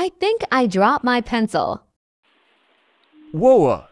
I think I dropped my pencil. Whoa,